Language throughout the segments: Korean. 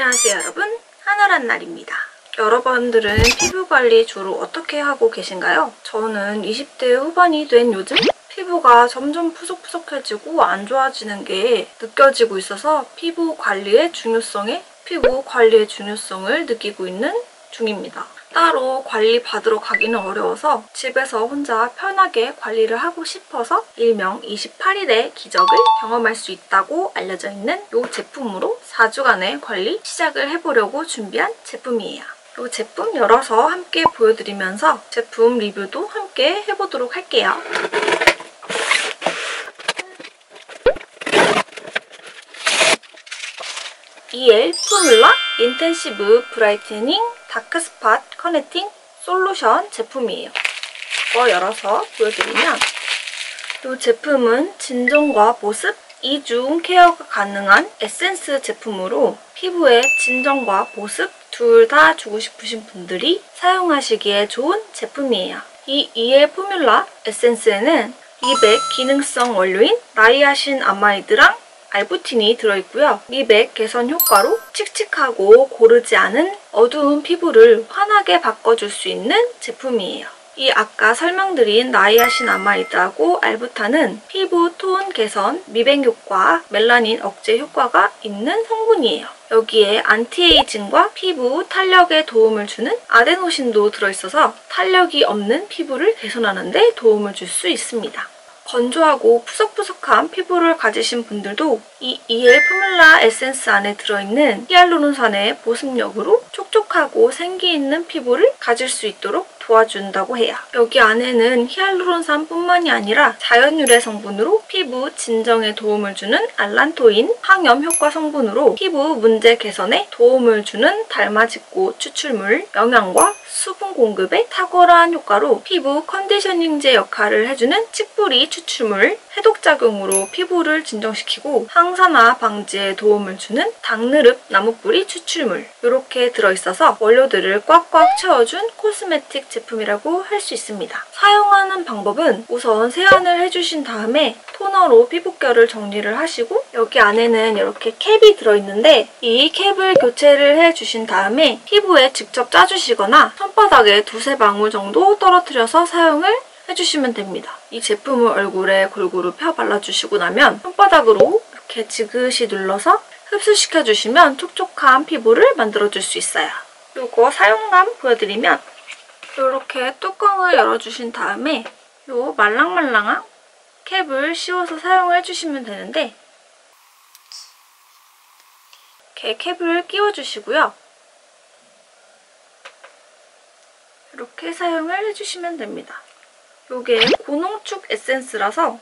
안녕하세요 여러분 하늘한 날입니다 여러분들은 피부 관리 주로 어떻게 하고 계신가요? 저는 20대 후반이 된 요즘 피부가 점점 푸석푸석해지고 안 좋아지는 게 느껴지고 있어서 피부 관리의 중요성에 피부 관리의 중요성을 느끼고 있는 중입니다. 따로 관리 받으러 가기는 어려워서 집에서 혼자 편하게 관리를 하고 싶어서 일명 28일의 기적을 경험할 수 있다고 알려져 있는 이 제품으로 4주간의 관리 시작을 해보려고 준비한 제품이에요. 이 제품 열어서 함께 보여드리면서 제품 리뷰도 함께 해보도록 할게요. EL 포뮬라 Intensive Brightening Dark Spot Correcting Solution 제품이에요. 이거 열어서 보여드리면 이 제품은 진정과 보습, 이중 케어가 가능한 에센스 제품으로 피부에 진정과 보습 둘 다 주고 싶으신 분들이 사용하시기에 좋은 제품이에요. 이 EL 포뮬라 에센스에는 200 기능성 원료인 나이아신 아마이드랑 알부틴이 들어있고요. 미백 개선 효과로 칙칙하고 고르지 않은 어두운 피부를 환하게 바꿔줄 수 있는 제품이에요. 이 아까 설명드린 나이아신 아마이드하고 알부타는 피부 톤 개선, 미백 효과, 멜라닌 억제 효과가 있는 성분이에요. 여기에 anti-aging과 피부 탄력에 도움을 주는 아데노신도 들어있어서 탄력이 없는 피부를 개선하는 데 도움을 줄 수 있습니다. 건조하고 푸석푸석한 피부를 가지신 분들도 이 EL 포뮬라 에센스 안에 들어있는 히알루론산의 보습력으로 촉촉하고 생기 있는 피부를 가질 수 있도록 도와준다고 해요. 여기 안에는 히알루론산뿐만이 아니라 자연 유래 성분으로 피부 진정에 도움을 주는 알란토인, 항염 효과 성분으로 피부 문제 개선에 도움을 주는 달마직고 추출물, 영양과 수분 공급에 탁월한 효과로 피부 컨디셔닝제 역할을 해주는 칡뿌리 추출물, 해독작용으로 피부를 진정시키고 항산화 방지에 도움을 주는 당느릅 나무뿌리 추출물 이렇게 들어있어서 원료들을 꽉꽉 채워준 코스메틱 제품 이라고 할 수 있습니다. 사용하는 방법은 우선 세안을 해주신 다음에 토너로 피부결을 정리를 하시고 여기 안에는 이렇게 캡이 들어있는데 이 캡을 교체를 해주신 다음에 피부에 직접 짜주시거나 손바닥에 두세 방울 정도 떨어뜨려서 사용을 해주시면 됩니다. 이 제품을 얼굴에 골고루 펴 발라주시고 나면 손바닥으로 이렇게 지그시 눌러서 흡수시켜주시면 촉촉한 피부를 만들어줄 수 있어요. 이거 사용감 보여드리면 이렇게 뚜껑을 열어주신 다음에 이 말랑말랑한 캡을 씌워서 사용을 해주시면 되는데 이렇게 캡을 끼워주시고요. 이렇게 사용을 해주시면 됩니다. 이게 고농축 에센스라서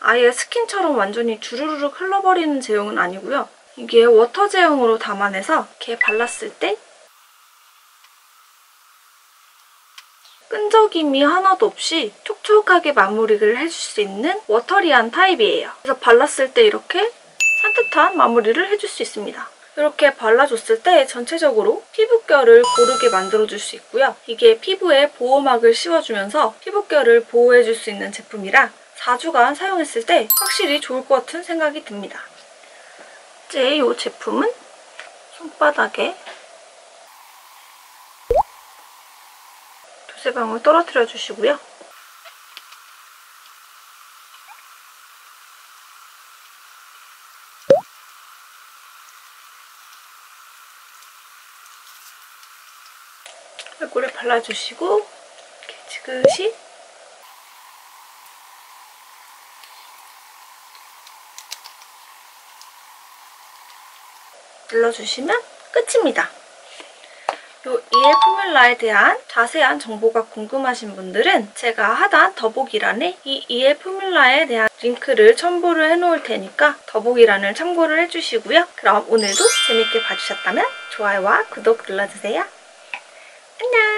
아예 스킨처럼 완전히 주르륵 흘러버리는 제형은 아니고요. 이게 water 제형으로 담아내서 이렇게 발랐을 때 끈적임이 하나도 없이 촉촉하게 마무리를 해줄 수 있는 watery한 타입이에요. 그래서 발랐을 때 이렇게 산뜻한 마무리를 해줄 수 있습니다. 이렇게 발라줬을 때 전체적으로 피부결을 고르게 만들어줄 수 있고요. 이게 피부에 보호막을 씌워주면서 피부결을 보호해줄 수 있는 제품이라 4주간 사용했을 때 확실히 좋을 것 같은 생각이 듭니다. 이제 이 제품은 손바닥에 두세 방울 떨어뜨려 주시고요. 얼굴에 발라주시고 이렇게 지그시 눌러주시면 끝입니다. 이 EL 포뮬라에 대한 자세한 정보가 궁금하신 분들은 제가 하단 더보기란에 이 EL 포뮬라에 대한 링크를 첨부를 해놓을 테니까 더보기란을 참고를 해주시고요. 그럼 오늘도 재밌게 봐주셨다면 좋아요와 구독 눌러주세요. 안녕!